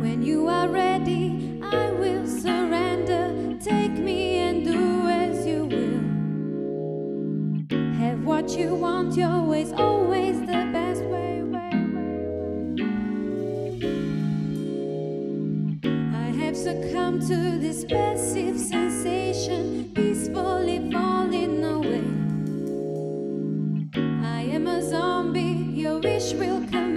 When you are ready, I will surrender. Take me and do as you will. Have what you want, your way's always the best way. way, way. I have succumbed to this passive sensation, peacefully falling away. I am a zombie, your wish will come.